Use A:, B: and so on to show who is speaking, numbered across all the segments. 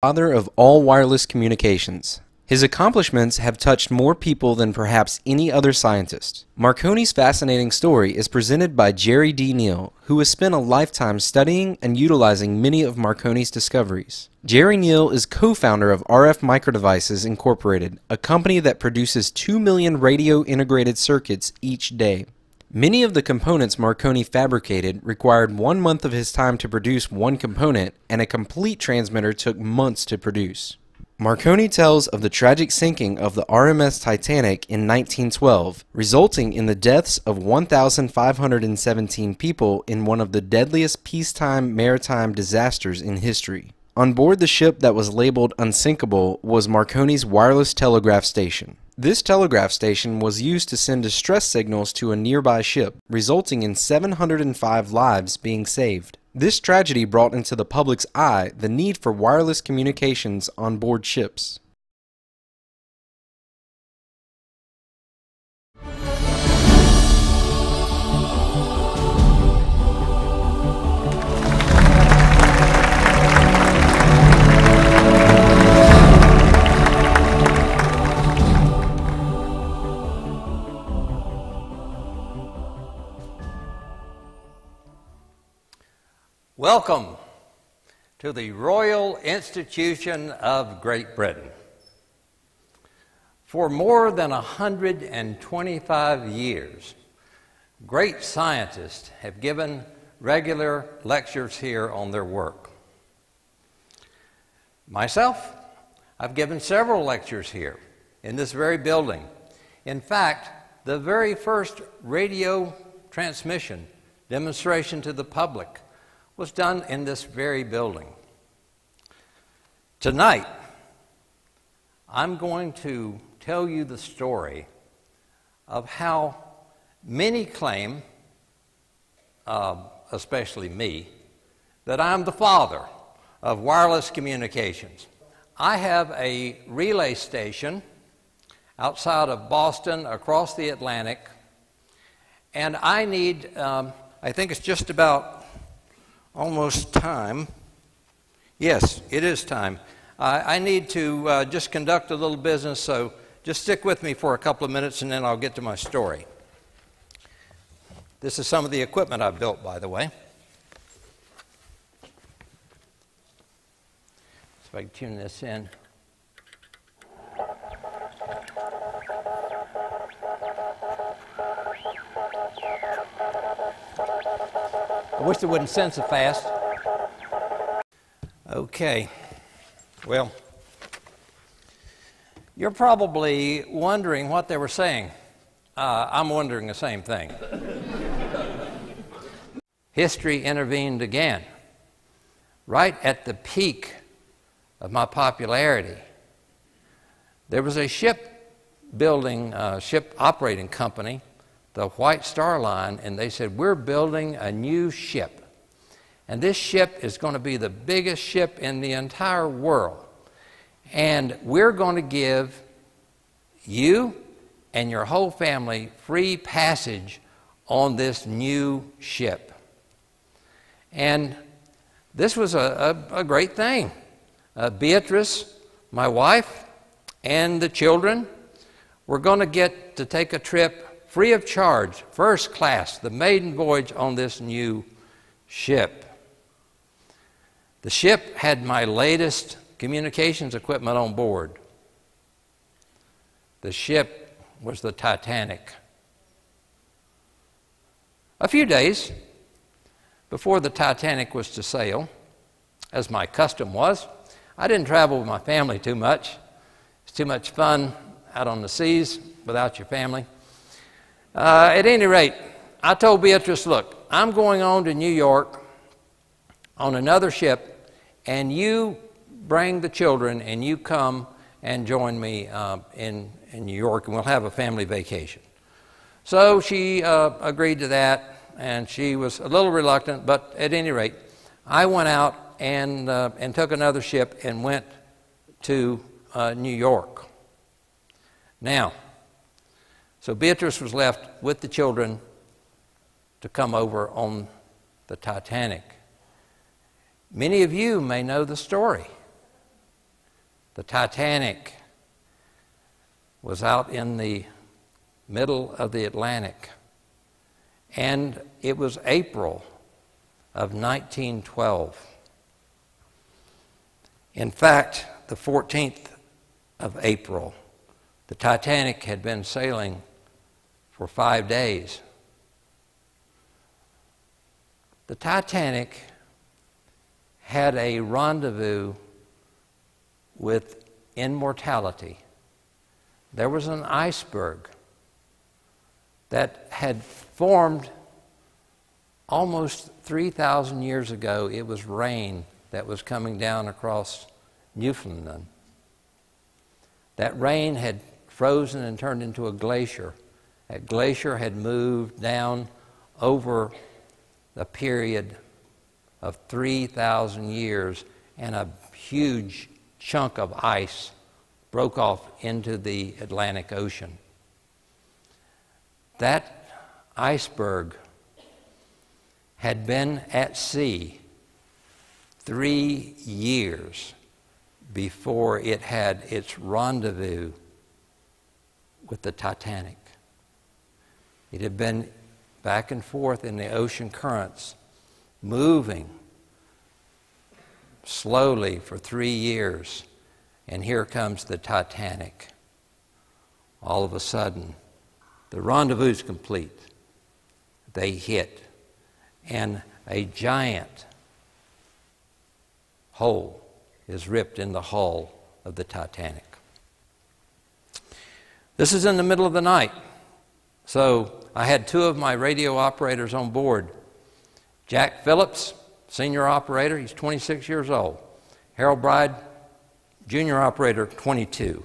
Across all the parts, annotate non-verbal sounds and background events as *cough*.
A: father of all wireless communications. His accomplishments have touched more people than perhaps any other scientist. Marconi's fascinating story is presented by Jerry D. Neal, who has spent a lifetime studying and utilizing many of Marconi's discoveries. Jerry Neal is co-founder of RF Micro Devices Incorporated, a company that produces 2 million radio integrated circuits each day. Many of the components Marconi fabricated required one month of his time to produce one component, and a complete transmitter took months to produce. Marconi tells of the tragic sinking of the RMS Titanic in 1912, resulting in the deaths of 1,517 people in one of the deadliest peacetime maritime disasters in history. On board the ship that was labeled unsinkable was Marconi's wireless telegraph station. This telegraph station was used to send distress signals to a nearby ship, resulting in 705 lives being saved. This tragedy brought into the public's eye the need for wireless communications on board ships.
B: Welcome to the Royal Institution of Great Britain. For more than 125 years, great scientists have given regular lectures here on their work. Myself, I've given several lectures here in this very building. In fact, the very first radio transmission demonstration to the public was done in this very building. Tonight, I'm going to tell you the story of how many claim, uh, especially me, that I'm the father of wireless communications. I have a relay station outside of Boston across the Atlantic, and I need, um, I think it's just about almost time. Yes, it is time. I need to uh, just conduct a little business, so just stick with me for a couple of minutes and then I'll get to my story. This is some of the equipment I've built, by the way. If I can tune this in. I wish they wouldn't send so fast. Okay. Well, you're probably wondering what they were saying. Uh, I'm wondering the same thing. History intervened again. Right at the peak of my popularity, there was a ship building, uh, ship operating company the White Star Line, and they said, We're building a new ship. And this ship is going to be the biggest ship in the entire world. And we're going to give you and your whole family free passage on this new ship. And this was a, a, a great thing. Uh, Beatrice, my wife, and the children were going to get to take a trip free of charge, first class, the maiden voyage on this new ship. The ship had my latest communications equipment on board. The ship was the Titanic. A few days before the Titanic was to sail, as my custom was, I didn't travel with my family too much. It's too much fun out on the seas without your family. Uh, at any rate, I told Beatrice, look, I'm going on to New York on another ship, and you bring the children and you come and join me uh, in, in New York, and we'll have a family vacation. So she uh, agreed to that, and she was a little reluctant, but at any rate, I went out and, uh, and took another ship and went to uh, New York. Now, so Beatrice was left with the children to come over on the Titanic. Many of you may know the story. The Titanic was out in the middle of the Atlantic, and it was April of 1912. In fact, the 14th of April, the Titanic had been sailing for five days. The Titanic had a rendezvous with immortality. There was an iceberg that had formed almost 3,000 years ago. It was rain that was coming down across Newfoundland. That rain had frozen and turned into a glacier. That glacier had moved down over a period of 3,000 years, and a huge chunk of ice broke off into the Atlantic Ocean. That iceberg had been at sea three years before it had its rendezvous with the Titanic. It had been back and forth in the ocean currents, moving slowly for three years. And here comes the Titanic. All of a sudden, the rendezvous is complete. They hit, and a giant hole is ripped in the hull of the Titanic. This is in the middle of the night. So I had two of my radio operators on board Jack Phillips, senior operator, he's 26 years old. Harold Bride, junior operator, 22.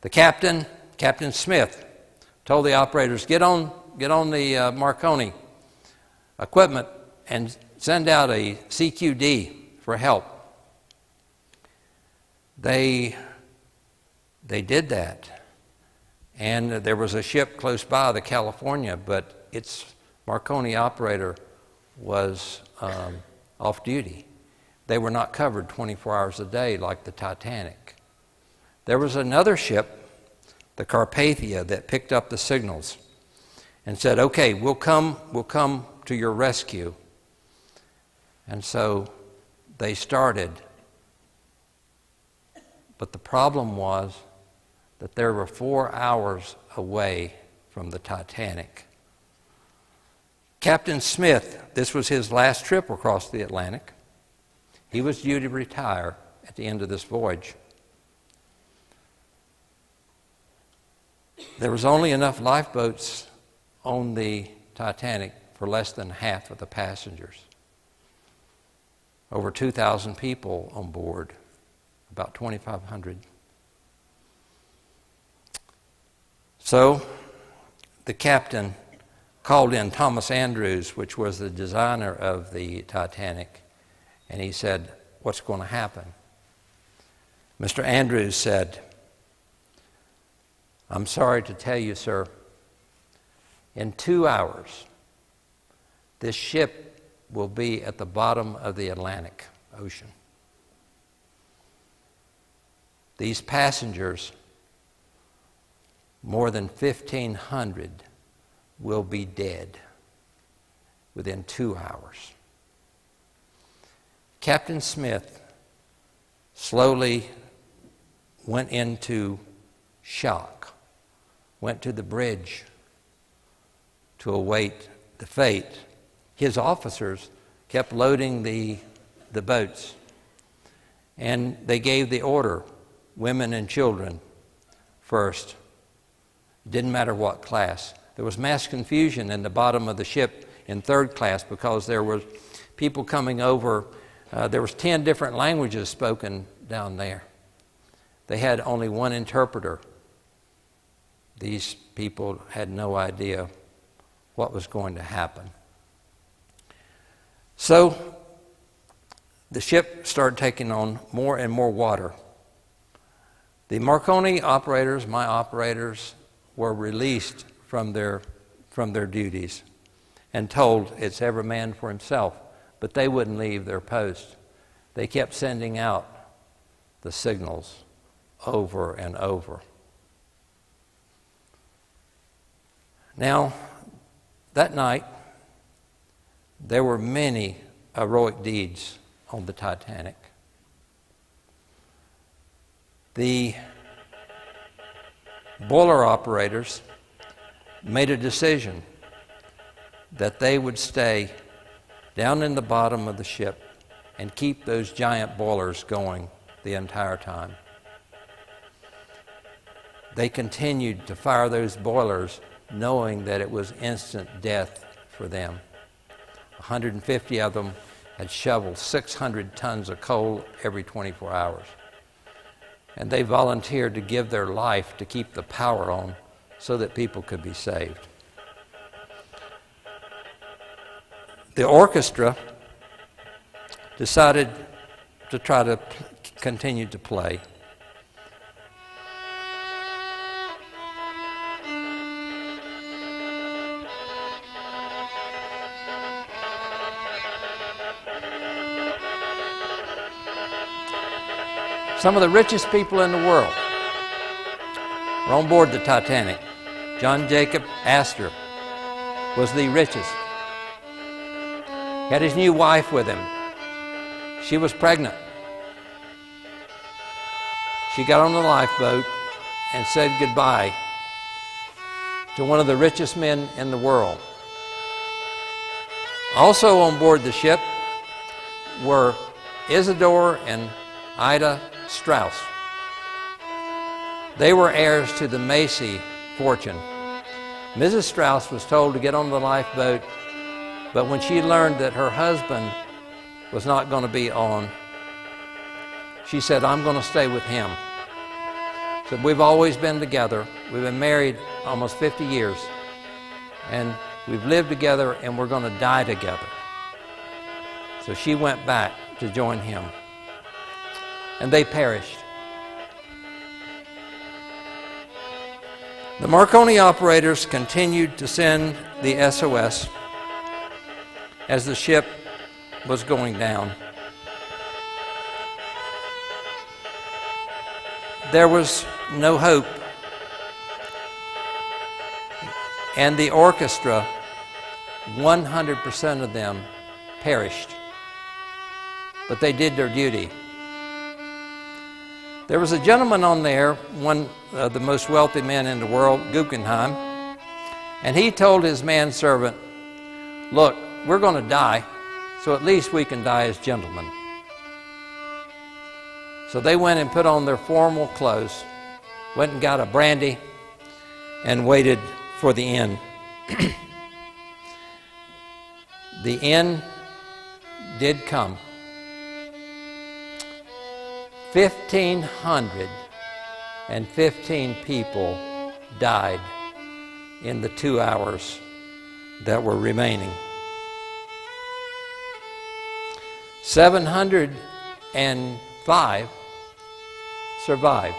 B: The captain, Captain Smith, told the operators, get on, get on the uh, Marconi equipment and send out a CQD for help. They, they did that. And there was a ship close by, the California, but its Marconi operator was um, off duty. They were not covered 24 hours a day like the Titanic. There was another ship, the Carpathia, that picked up the signals and said, "Okay, we'll come, we'll come to your rescue." And so they started. But the problem was that they were four hours away from the Titanic. Captain Smith, this was his last trip across the Atlantic. He was due to retire at the end of this voyage. There was only enough lifeboats on the Titanic for less than half of the passengers. Over 2,000 people on board, about 2,500. So the captain called in Thomas Andrews, which was the designer of the Titanic, and he said, What's going to happen? Mr. Andrews said, I'm sorry to tell you, sir, in two hours, this ship will be at the bottom of the Atlantic Ocean. These passengers, more than 1,500, will be dead within two hours. Captain Smith slowly went into shock, went to the bridge to await the fate. His officers kept loading the, the boats, and they gave the order women and children first. Didn't matter what class. There was mass confusion in the bottom of the ship in third class because there were people coming over. Uh, there was 10 different languages spoken down there. They had only one interpreter. These people had no idea what was going to happen. So the ship started taking on more and more water. The Marconi operators, my operators, were released from their, from their duties and told it's every man for himself. But they wouldn't leave their post. They kept sending out the signals over and over. Now, that night, there were many heroic deeds on the Titanic. The boiler operators made a decision that they would stay down in the bottom of the ship and keep those giant boilers going the entire time. They continued to fire those boilers knowing that it was instant death for them. 150 of them had shoveled 600 tons of coal every 24 hours. And they volunteered to give their life to keep the power on so that people could be saved. The orchestra decided to try to continue to play. Some of the richest people in the world were on board the Titanic. John Jacob Astor was the richest. He had his new wife with him. She was pregnant. She got on the lifeboat and said goodbye to one of the richest men in the world. Also on board the ship were Isidore and Ida Straus. They were heirs to the Macy fortune. Mrs. Straus was told to get on the lifeboat, but when she learned that her husband was not going to be on, she said, I'm going to stay with him. So we've always been together. We've been married almost 50 years. And we've lived together and we're going to die together. So she went back to join him and they perished. The Marconi operators continued to send the SOS as the ship was going down. There was no hope. And the orchestra, 100% of them perished. But they did their duty. There was a gentleman on there, one of the most wealthy men in the world, Guggenheim, and he told his manservant, Look, we're going to die, so at least we can die as gentlemen. So they went and put on their formal clothes, went and got a brandy, and waited for the end. *clears throat* the end did come. 1,515 people died in the two hours that were remaining. 705 survived.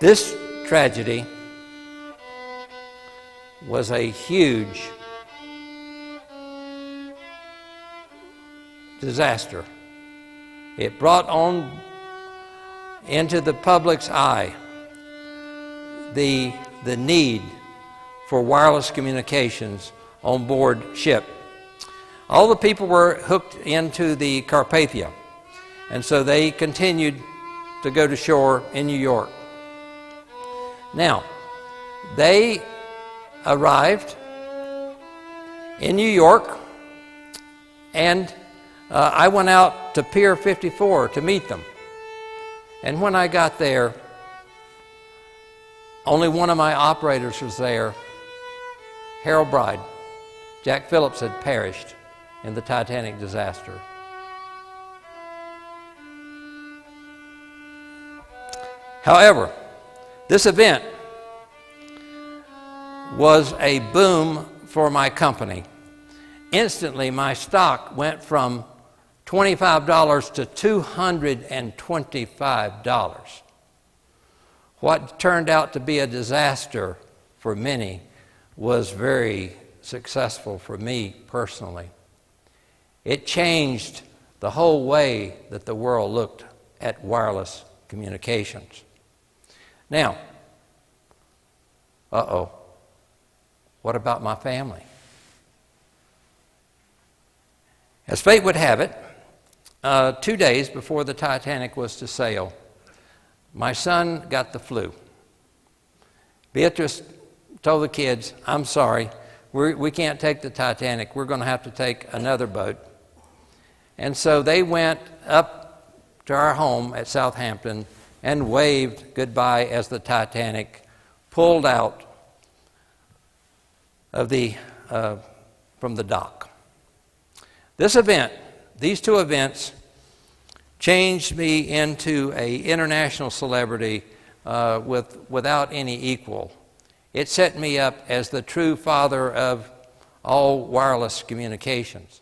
B: This tragedy was a huge disaster. It brought on into the public's eye the, the need for wireless communications on board ship. All the people were hooked into the Carpathia, and so they continued to go to shore in New York. Now, they arrived in New York and uh, I went out to Pier 54 to meet them. And when I got there, only one of my operators was there, Harold Bride. Jack Phillips had perished in the Titanic disaster. However, this event was a boom for my company. Instantly, my stock went from $25 to $225. What turned out to be a disaster for many was very successful for me personally. It changed the whole way that the world looked at wireless communications. Now, uh oh, what about my family? As fate would have it, uh, two days before the Titanic was to sail, my son got the flu. Beatrice told the kids, I'm sorry, we're, we can not take the Titanic. We're going to have to take another boat. And so they went up to our home at Southampton and waved goodbye as the Titanic pulled out of the, uh, from the dock. This event, these two events, changed me into a international celebrity uh, with, without any equal. It set me up as the true father of all wireless communications.